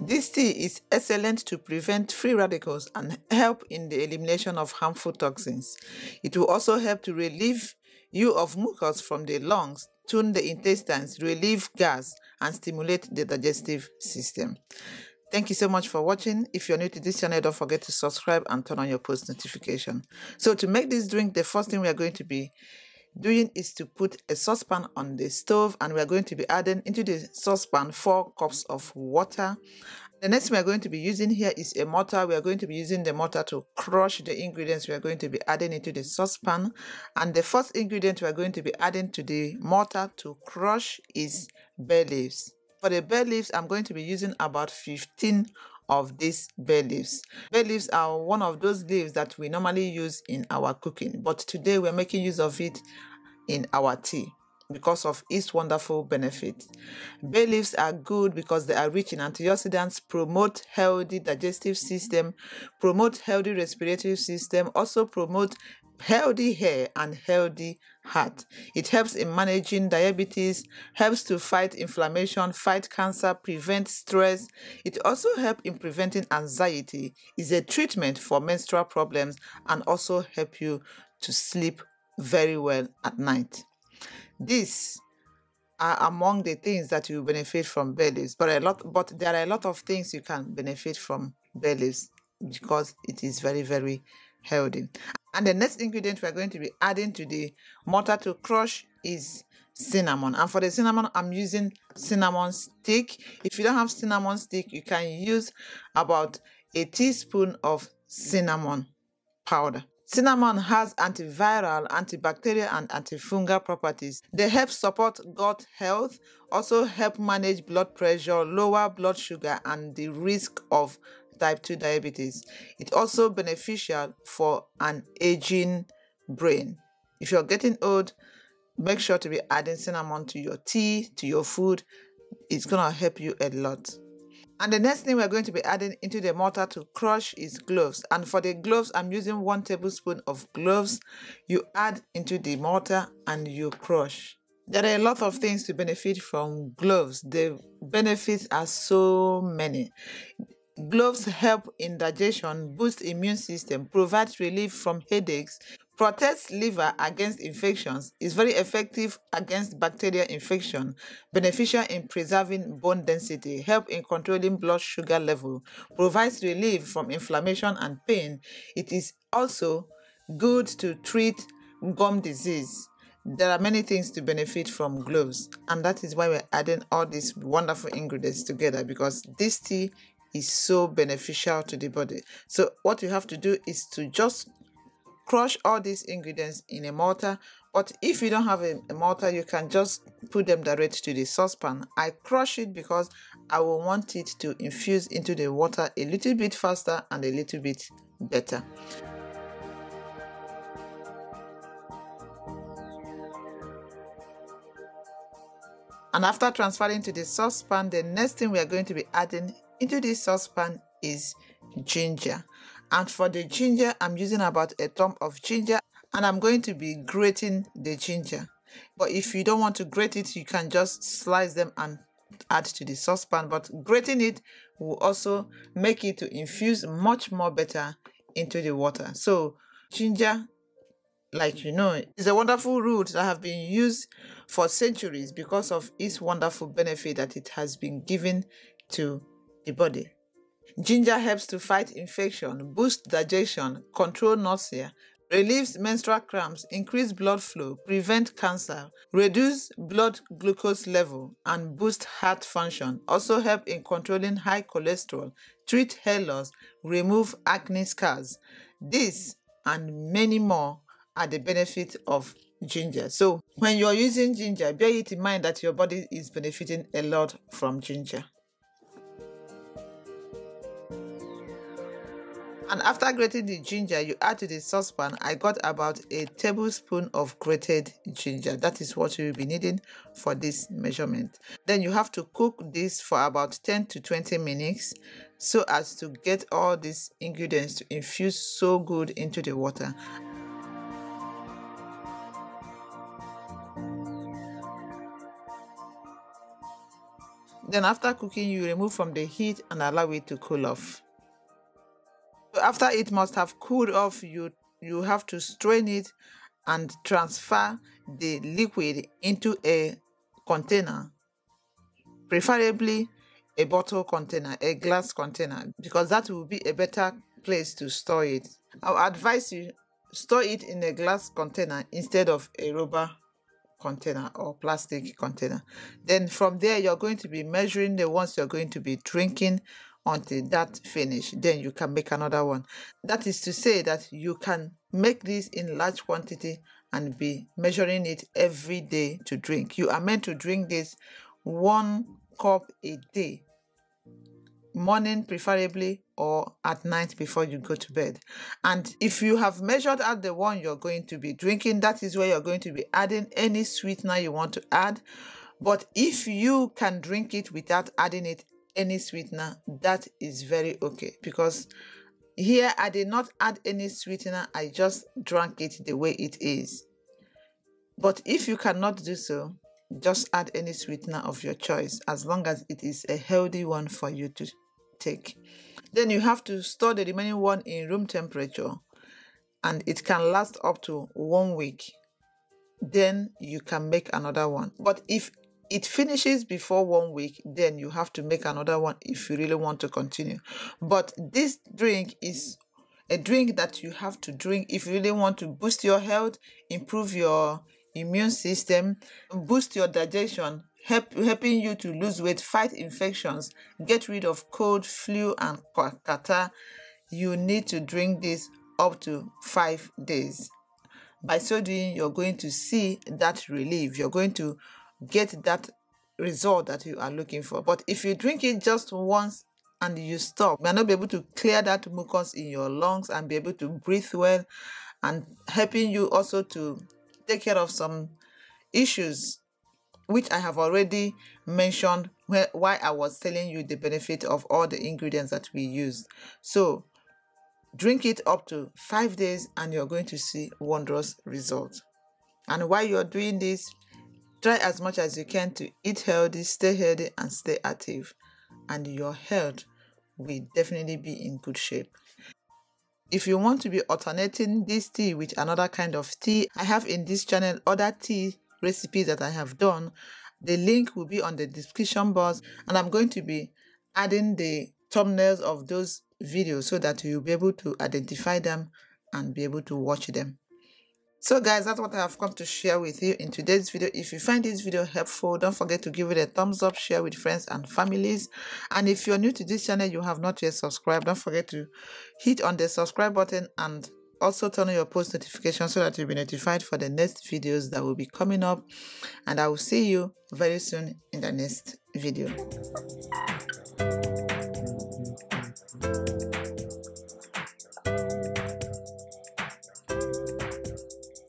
This tea is excellent to prevent free radicals and help in the elimination of harmful toxins. It will also help to relieve you of mucus from the lungs, tune the intestines, relieve gas, and stimulate the digestive system. Thank you so much for watching. If you're new to this channel, don't forget to subscribe and turn on your post notification. So to make this drink, the first thing we are going to be doing is to put a saucepan on the stove and we are going to be adding into the saucepan 4 cups of water. The next thing we are going to be using here is a mortar. We are going to be using the mortar to crush the ingredients we are going to be adding into the saucepan. And the first ingredient we are going to be adding to the mortar to crush is bay leaves. For the bay leaves, I'm going to be using about 15 of these bay leaves. Bay leaves are one of those leaves that we normally use in our cooking, but today we're making use of it in our tea because of its wonderful benefits. Bay leaves are good because they are rich in antioxidants, promote healthy digestive system, promote healthy respiratory system, also promote healthy hair and healthy heart. It helps in managing diabetes, helps to fight inflammation, fight cancer, prevent stress. It also helps in preventing anxiety. Is a treatment for menstrual problems and also help you to sleep very well at night. These are among the things that you benefit from bay leaves, but a lot but there are a lot of things you can benefit from bay leaves because it is very very healthy. And the next ingredient we're going to be adding to the mortar to crush is cinnamon. And for the cinnamon, I'm using cinnamon stick. If you don't have cinnamon stick, you can use about a teaspoon of cinnamon powder. Cinnamon has antiviral, antibacterial, and antifungal properties. They help support gut health, also help manage blood pressure, lower blood sugar, and the risk of type 2 diabetes. It's also beneficial for an aging brain. If you're getting old, make sure to be adding cinnamon to your tea, to your food. It's going to help you a lot. And the next thing we're going to be adding into the mortar to crush is cloves. And for the cloves, I'm using one tablespoon of cloves. You add into the mortar and you crush. There are a lot of things to benefit from cloves. The benefits are so many. Cloves help in digestion, boost immune system, provide relief from headaches, protects liver against infections, is very effective against bacterial infection, beneficial in preserving bone density, help in controlling blood sugar level, provides relief from inflammation and pain. It is also good to treat gum disease. There are many things to benefit from cloves, and that is why we're adding all these wonderful ingredients together because this tea is so beneficial to the body. So what you have to do is to just crush all these ingredients in a mortar. But if you don't have a, a, mortar you can just put them direct to the saucepan. I crush it because i will want it to infuse into the water a little bit faster and a little bit better. And after transferring to the saucepan the next thing we are going to be adding into this saucepan is ginger. And for the ginger, I'm using about a thumb of ginger and I'm going to be grating the ginger. But if you don't want to grate it, you can just slice them and add to the saucepan. But grating it will also make it to infuse much more better into the water. So ginger, like you know, is a wonderful root that have been used for centuries because of its wonderful benefit that it has been given to the body. Ginger helps to fight infection, boost digestion, control nausea, relieves menstrual cramps, increase blood flow, prevent cancer, reduce blood glucose level, and boost heart function. Also help in controlling high cholesterol, treat hair loss, remove acne scars. This and many more are the benefits of ginger. So when you're using ginger, bear it in mind that your body is benefiting a lot from ginger. And after grating the ginger, you add to the saucepan. I got about a tablespoon of grated ginger. That is what you'll be needing for this measurement. Then you have to cook this for about 10 to 20 minutes so as to get all these ingredients to infuse so good into the water. Then after cooking, you remove from the heat and allow it to cool off. After it must have cooled off, you you have to strain it and transfer the liquid into a container, preferably a bottle container, a glass container, because that will be a better place to store it. I'll advise you store it in a glass container instead of a rubber container or plastic container. Then from there, you're going to be measuring the ones you're going to be drinking until that finish. Then you can make another one. That is to say that you can make this in large quantity and be measuring it every day to drink. You are meant to drink this one cup a day morning preferably or at night before you go to bed. And if you have measured out the one you're going to be drinking, that is where you're going to be adding any sweetener you want to add. But if you can drink it without adding it any sweetener, that is very okay because here I did not add any sweetener, I just drank it the way it is. But if you cannot do so, just add any sweetener of your choice as long as it is a healthy one for you to take. Then you have to store the remaining one in room temperature and it can last up to one week. Then you can make another one. But if it finishes before one week, then you have to make another one if you really want to continue. But this drink is a drink that you have to drink if you really want to boost your health, improve your immune system, boost your digestion, help, helping you to lose weight, fight infections, get rid of cold, flu, and catarrh, you need to drink this up to five days. By so doing, you're going to see that relief. You're going to get that result that you are looking for. But if you drink it just once and you stop, you may not be able to clear that mucus in your lungs and be able to breathe well and helping you also to take care of some issues which I have already mentioned why I was telling you the benefit of all the ingredients that we used. So drink it up to five days and you're going to see wondrous results. And while you're doing this, try as much as you can to eat healthy, stay healthy, and stay active. And your health will definitely be in good shape. If you want to be alternating this tea with another kind of tea, I have in this channel other tea recipes that I have done. The link will be on the description box and I'm going to be adding the thumbnails of those videos so that you'll be able to identify them and be able to watch them. So guys, that's what I have come to share with you in today's video. If you find this video helpful, don't forget to give it a thumbs up, share with friends and families. And if you're new to this channel, you have not yet subscribed, don't forget to hit on the subscribe button and also turn on your post notifications so that you'll be notified for the next videos that will be coming up and i will see you very soon in the next video